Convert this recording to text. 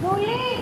Huli!